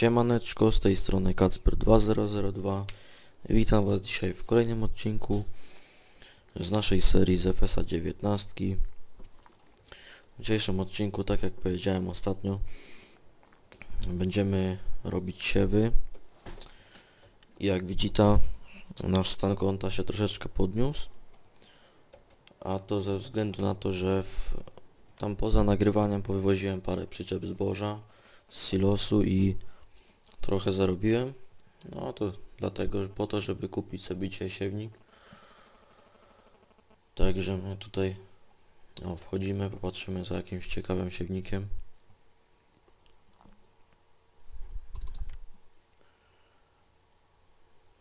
Siemaneczko, z tej strony Kacper2002 Witam Was dzisiaj w kolejnym odcinku z naszej serii z FSA 19 W dzisiejszym odcinku, tak jak powiedziałem ostatnio Będziemy robić siewy. Jak widzicie nasz stan konta się troszeczkę podniósł. A to ze względu na to, że w, tam poza nagrywaniem powywoziłem parę przyczep zboża z silosu i trochę zarobiłem. No to dlatego, po to, żeby kupić sobie dzisiaj siewnik. Także my tutaj o, wchodzimy, popatrzymy za jakimś ciekawym siewnikiem.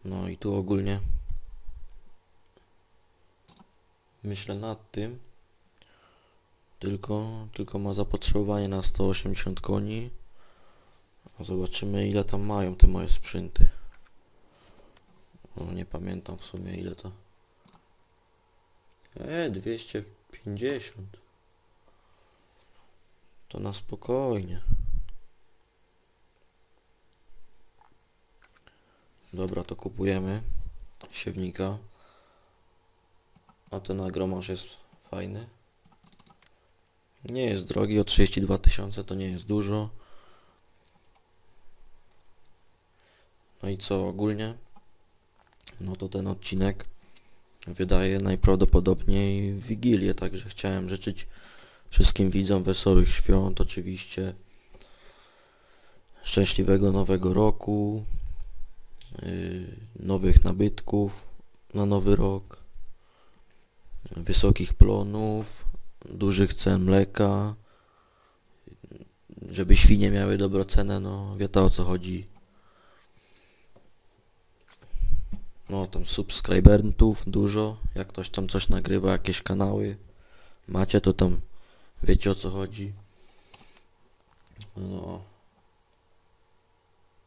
No i tu ogólnie myślę nad tym, tylko, tylko ma zapotrzebowanie na 180 koni. A Zobaczymy ile tam mają te moje sprzęty. No, nie pamiętam w sumie ile to. E, 250. To na spokojnie. Dobra, to kupujemy siewnika. A ten agromasz jest fajny. Nie jest drogi, o 32 tysiące to nie jest dużo. No i co ogólnie? No to ten odcinek wydaje najprawdopodobniej w Wigilię, także chciałem życzyć wszystkim widzom wesołych świąt, oczywiście szczęśliwego nowego roku, yy, nowych nabytków na nowy rok, wysokich plonów, dużych cen mleka, żeby świnie miały dobrą cenę, no wiecie o co chodzi. No tam subskryberntów dużo, jak ktoś tam coś nagrywa, jakieś kanały macie, to tam wiecie o co chodzi. No.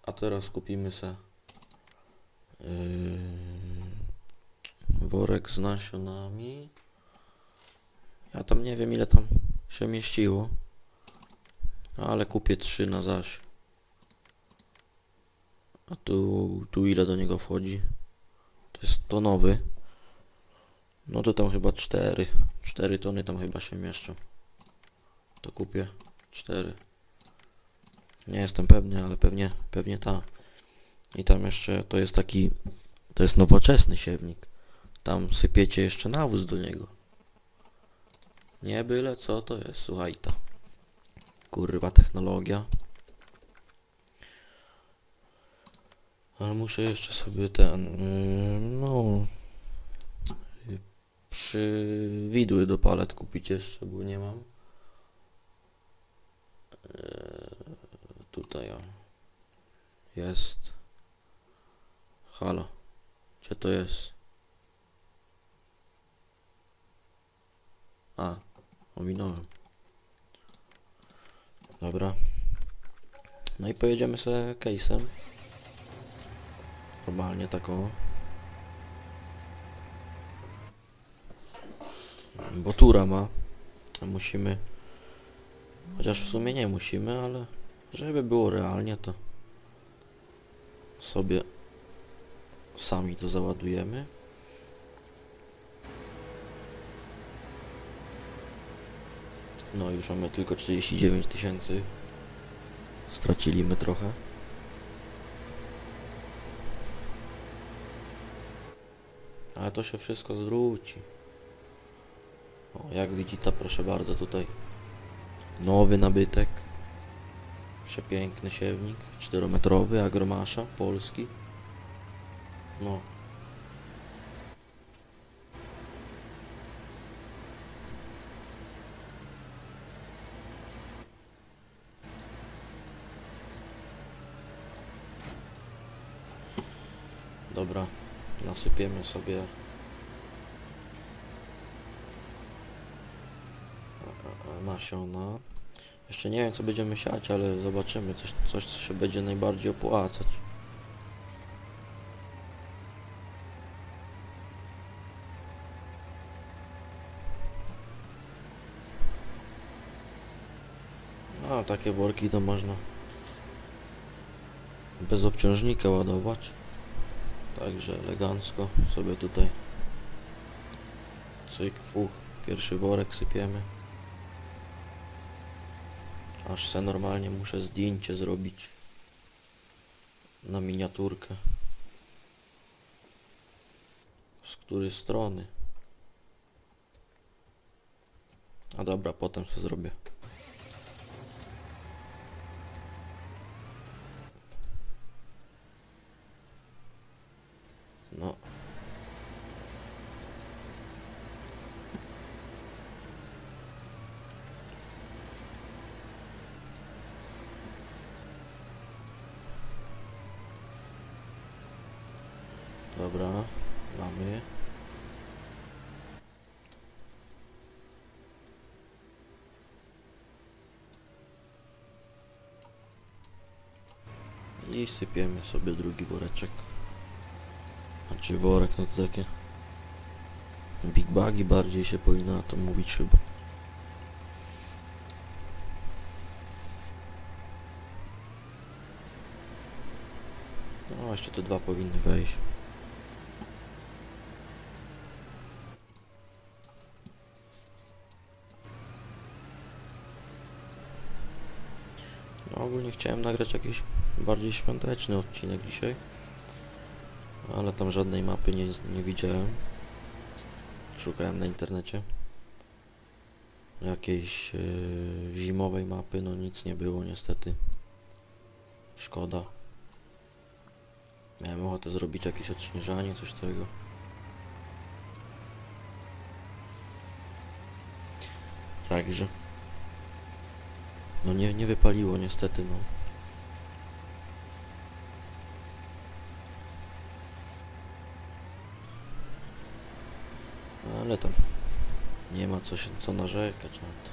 A teraz kupimy se yy, worek z nasionami. Ja tam nie wiem ile tam się mieściło. Ale kupię trzy na zaś. A tu, tu ile do niego wchodzi? Jest tonowy. No to tam chyba 4. 4 tony tam chyba się mieszczą. To kupię 4. Nie jestem pewny, ale pewnie, pewnie ta. I tam jeszcze to jest taki, to jest nowoczesny siewnik. Tam sypiecie jeszcze nawóz do niego. Nie byle co to jest, słuchaj ta. Kurwa technologia. Ale muszę jeszcze sobie ten, yy, no, yy, przywidły do palet kupić jeszcze, bo nie mam. Yy, tutaj o. Jest. Halo. Gdzie to jest? A, ominąłem. Dobra. No i pojedziemy sobie case'em. Normalnie taką. Bo tura ma. Musimy. Chociaż w sumie nie musimy, ale żeby było realnie to sobie sami to załadujemy. No już mamy tylko 39 tysięcy. Straciliśmy trochę. Ale to się wszystko zwróci. O, jak widzicie, proszę bardzo, tutaj nowy nabytek. Przepiękny siewnik, 4-metrowy, agromasza, polski. No. Dobra, sobie nasiona. Jeszcze nie wiem co będziemy siać, ale zobaczymy coś, coś co się będzie najbardziej opłacać. A takie worki to można bez obciążnika ładować. Także elegancko sobie tutaj cyk, fuch, pierwszy worek sypiemy. Aż se normalnie muszę zdjęcie zrobić na miniaturkę. Z której strony? A dobra, potem to zrobię. No. Dobra, mamy. I sypiemy sobie drugi woreczek. Znaczy worek, no to takie Big bagi bardziej się powinno na to mówić chyba. No jeszcze te dwa powinny wejść. No ogólnie chciałem nagrać jakiś bardziej świąteczny odcinek dzisiaj. Ale tam żadnej mapy nie, nie widziałem. Szukałem na internecie. Jakiejś yy, zimowej mapy, no nic nie było niestety. Szkoda. Miałem ochotę zrobić jakieś odśnieżanie, coś tego. Także. No nie, nie wypaliło niestety, no. Ale tam nie ma co, się, co narzekać na to.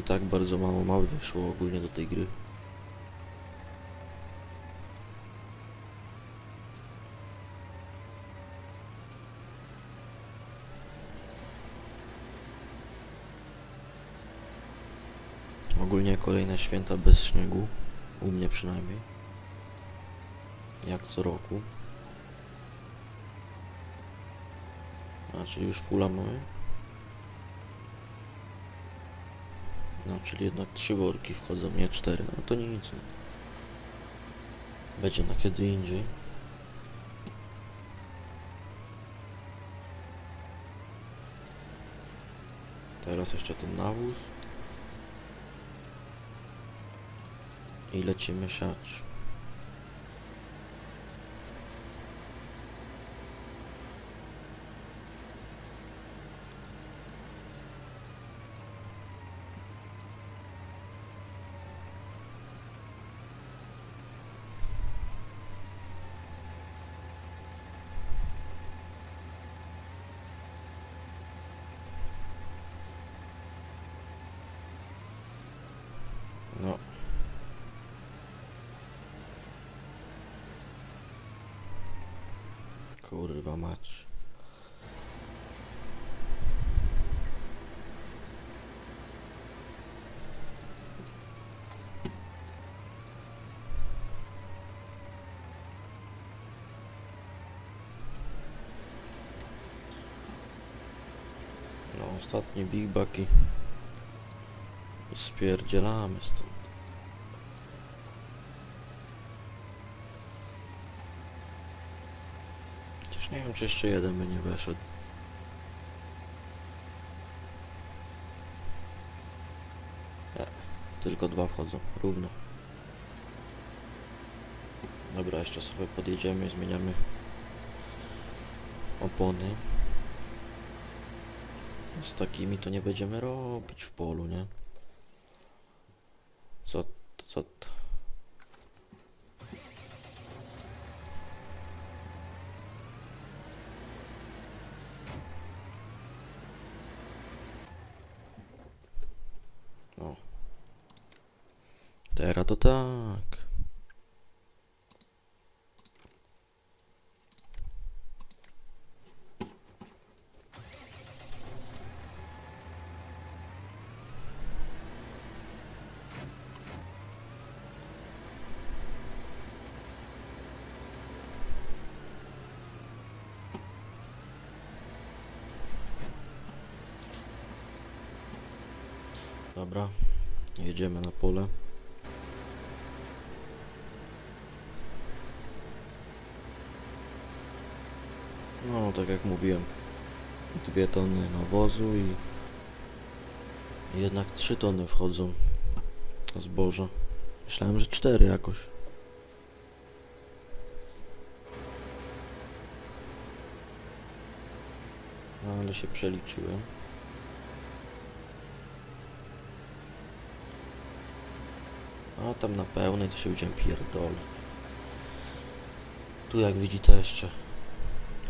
I tak bardzo mało małe wyszło ogólnie do tej gry. Ogólnie kolejne święta bez śniegu. U mnie przynajmniej. Jak co roku. A, czyli już fulla mamy. No, czyli jednak trzy worki wchodzą, nie cztery. No to nic. No. Będzie na kiedy indziej. Teraz jeszcze ten nawóz. I lecimy siać. No. Kurwa mać. No ostatnie big bucky. Spierdzielamy stąd. Chociaż nie wiem, czy jeszcze jeden by nie weszedł. Nie, tylko dwa wchodzą, równo. Dobra, jeszcze sobie podjedziemy i zmieniamy opony. Z takimi to nie będziemy robić w polu, nie? Co, co, Taka to tak. Dobra, jedziemy na pole. Tak jak mówiłem, dwie tony nawozu i jednak trzy tony wchodzą zboża. Myślałem, że cztery jakoś. No, ale się przeliczyłem. A tam na pełnej to się będziemy pierdolę. Tu jak widzicie jeszcze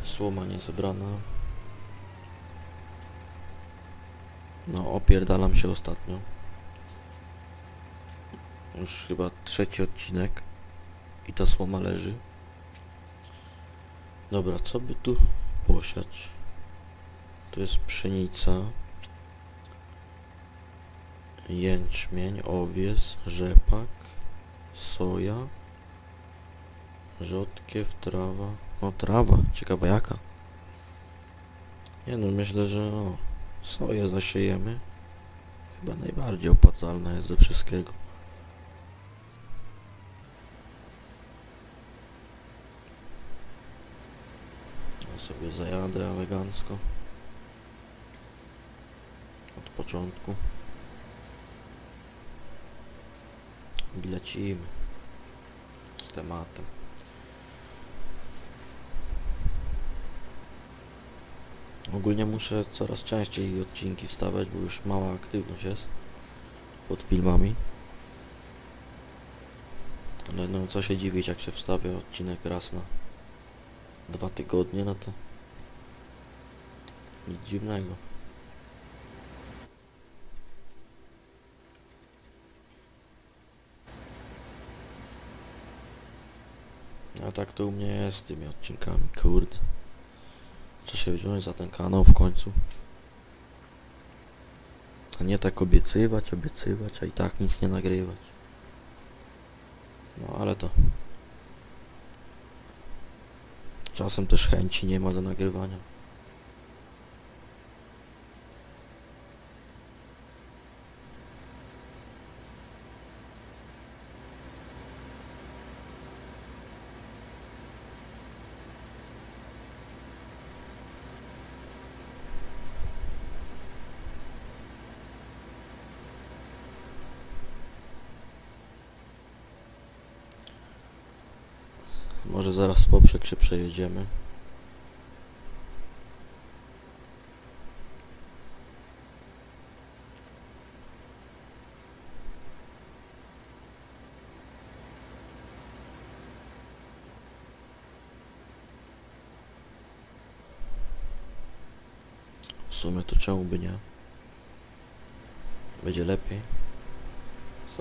słoma nie zebrana. No opierdalam się ostatnio. Już chyba trzeci odcinek i ta słoma leży. Dobra, co by tu posiać? Tu jest pszenica, jęczmień, owies, rzepak, soja, rzodkiew, trawa. O, trawa, ciekawa jaka. Nie no, myślę, że o, soję zasiejemy. Chyba najbardziej opłacalna jest ze wszystkiego. Ja sobie zajadę elegancko. Od początku. I lecimy z tematem. Ogólnie muszę coraz częściej odcinki wstawiać, bo już mała aktywność jest pod filmami. Ale no co się dziwić, jak się wstawia odcinek raz na dwa tygodnie, no to nic dziwnego. A tak to u mnie jest z tymi odcinkami, kurde. Trzeba się wziąć za ten kanał w końcu. A nie tak obiecywać, obiecywać, a i tak nic nie nagrywać. No ale to... Czasem też chęci nie ma do nagrywania. Może zaraz poprzek się przejedziemy. W sumie to czemu by nie? Będzie lepiej. Z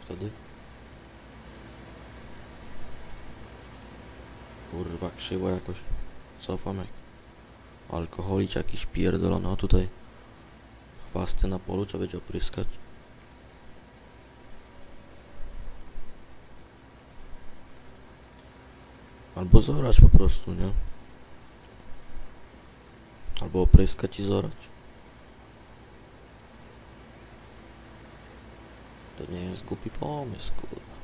wtedy. Kurwa, krzywo jakoś. Cofam jak alkoholicz jakiś pierdolony. A tutaj chwasty na polu trzeba będzie opryskać. Albo zorać po prostu, nie? Albo opryskać i zorać. To nie jest głupi pomysł, kurwa.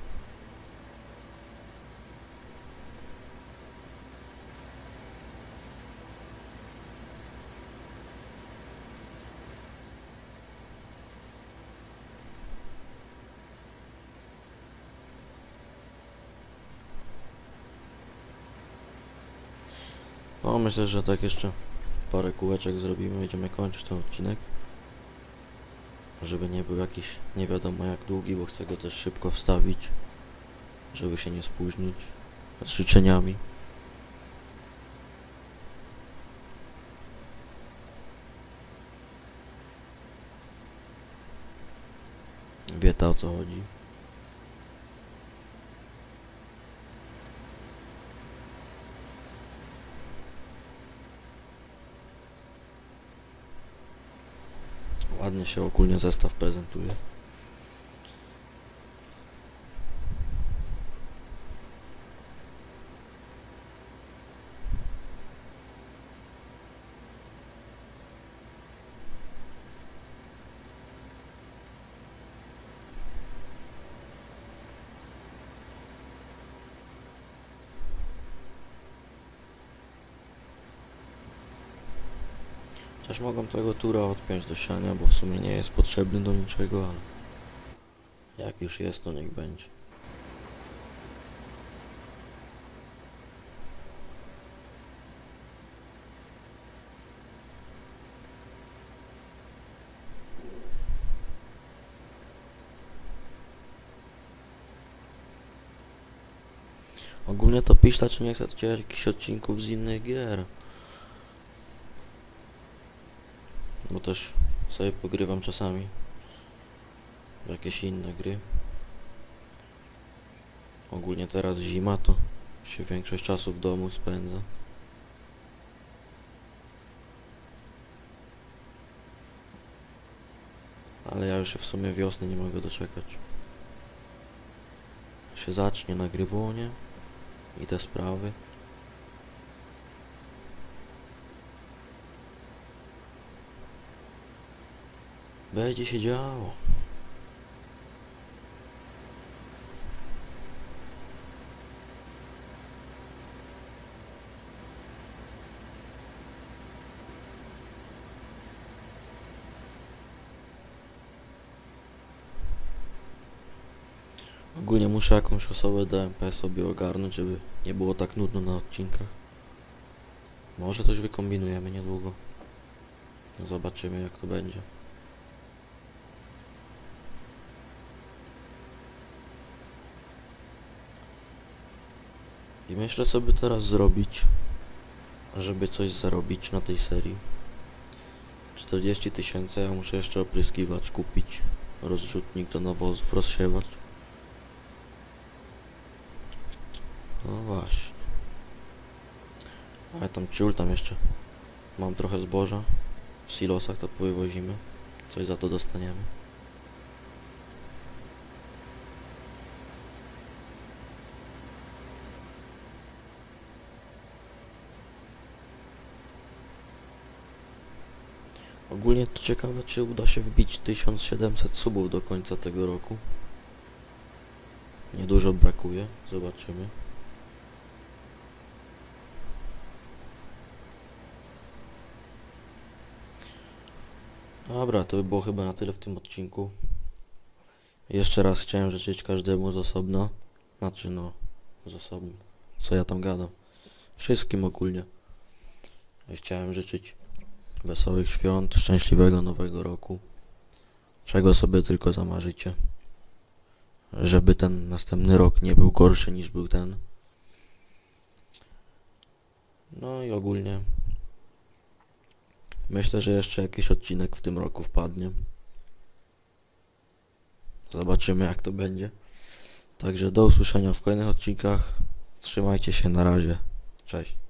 No myślę, że tak jeszcze parę kółeczek zrobimy, będziemy kończyć ten odcinek. Żeby nie był jakiś nie wiadomo jak długi, bo chcę go też szybko wstawić. Żeby się nie spóźnić. Z życzeniami. Wie ta o co chodzi. Ładnie się ogólnie zestaw prezentuje. Chociaż mogą tego tura odpiąć do siania, bo w sumie nie jest potrzebny do niczego, ale jak już jest, to niech będzie. Ogólnie to piszta czy nie chcecie jakichś odcinków z innych gier. Bo też sobie pogrywam czasami w jakieś inne gry. Ogólnie teraz zima, to się większość czasu w domu spędza. Ale ja już w sumie wiosny nie mogę doczekać. Się zacznie nagrywanie i te sprawy. Będzie się działo. Ogólnie muszę jakąś osobę DMP sobie ogarnąć, żeby nie było tak nudno na odcinkach. Może coś wykombinujemy niedługo. Zobaczymy jak to będzie. I myślę by teraz zrobić, żeby coś zarobić na tej serii. 40 tysięcy, ja muszę jeszcze opryskiwacz kupić, rozrzutnik do nawozów, rozsiewać. No właśnie. Ale tam ciul, tam jeszcze mam trochę zboża. W silosach to powywozimy. Coś za to dostaniemy. Ogólnie to ciekawe, czy uda się wbić 1700 subów do końca tego roku. Niedużo brakuje, zobaczymy. Dobra, to by było chyba na tyle w tym odcinku. Jeszcze raz chciałem życzyć każdemu z osobna. Znaczy no, z osobna. Co ja tam gadam? Wszystkim ogólnie. Chciałem życzyć wesołych świąt, szczęśliwego nowego roku. Czego sobie tylko zamarzycie. Żeby ten następny rok nie był gorszy niż był ten. No i ogólnie myślę, że jeszcze jakiś odcinek w tym roku wpadnie. Zobaczymy jak to będzie. Także do usłyszenia w kolejnych odcinkach. Trzymajcie się na razie. Cześć.